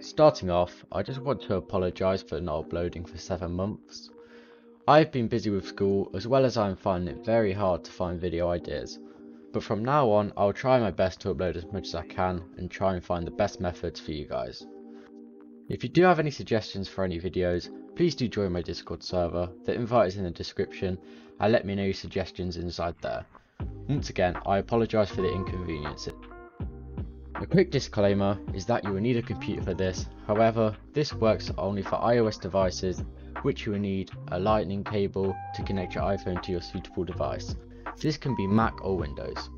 Starting off, I just want to apologise for not uploading for 7 months. I've been busy with school as well as I'm finding it very hard to find video ideas. But from now on, I'll try my best to upload as much as I can and try and find the best methods for you guys. If you do have any suggestions for any videos, please do join my Discord server, the invite is in the description, and let me know your suggestions inside there. Once again, I apologise for the inconvenience. A quick disclaimer is that you will need a computer for this, however, this works only for iOS devices, which you will need a lightning cable to connect your iPhone to your suitable device. This can be Mac or Windows.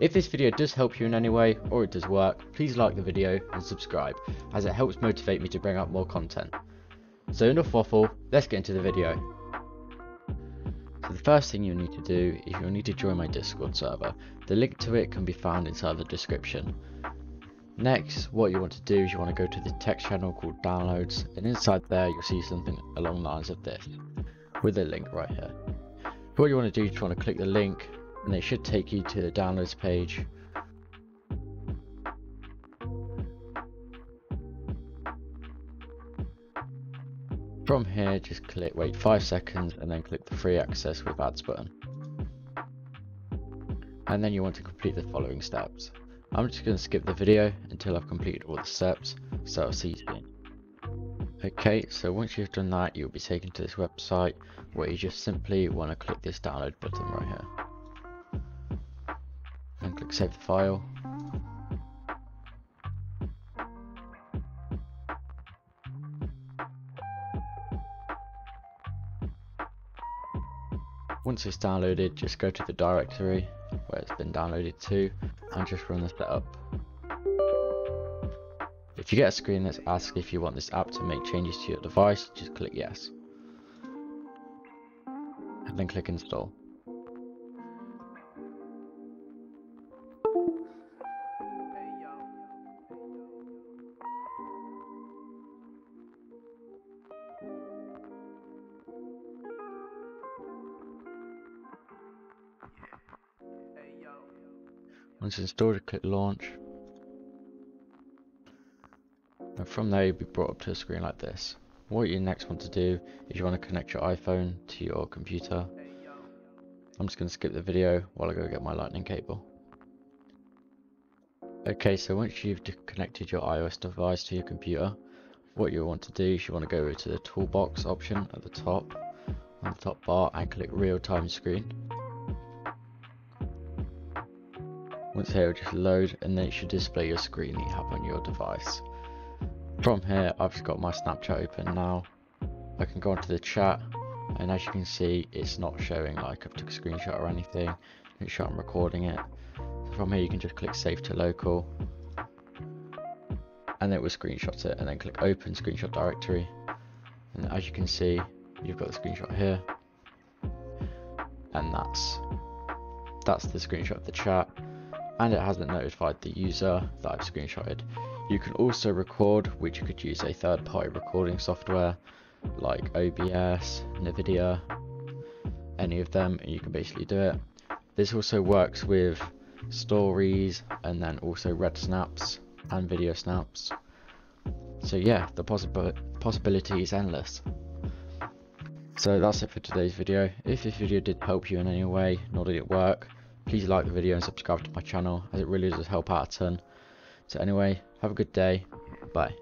If this video does help you in any way, or it does work, please like the video and subscribe, as it helps motivate me to bring out more content. So enough waffle, let's get into the video. The first thing you'll need to do is you'll need to join my Discord server. The link to it can be found inside the description. Next, what you want to do is you want to go to the text channel called downloads, and inside there you'll see something along the lines of this, with a link right here. What you want to do is you want to click the link and it should take you to the downloads page From here, just click wait 5 seconds and then click the free access with ads button. And then you want to complete the following steps. I'm just going to skip the video until I've completed all the steps, so I'll see you soon. Okay, so once you've done that, you'll be taken to this website where you just simply want to click this download button right here and click save the file. Once it's downloaded, just go to the directory where it's been downloaded to and just run the setup. If you get a screen that asks if you want this app to make changes to your device, just click yes. And then click install. Once installed, click launch. And from there, you'll be brought up to a screen like this. What you next want to do is you want to connect your iPhone to your computer. I'm just going to skip the video while I go get my lightning cable. Okay, so once you've connected your iOS device to your computer, what you want to do is you want to go to the toolbox option at the top, on the top bar and click real-time screen. Once here, just load and then it should display your screen that you have on your device. From here, I've just got my Snapchat open now. I can go onto the chat and as you can see, it's not showing like I've took a screenshot or anything. It's showing I'm recording it. From here, you can just click save to local and it will screenshot it and then click open screenshot directory. And as you can see, you've got the screenshot here and that's that's the screenshot of the chat and it hasn't notified the user that I've screenshotted. You can also record, which you could use a third-party recording software like OBS, Nvidia, any of them, and you can basically do it. This also works with stories and then also red snaps and video snaps. So yeah, the possible possibility is endless. So that's it for today's video. If this video did help you in any way, nor did it work, please like the video and subscribe to my channel as it really does help out a ton. So anyway, have a good day. Bye.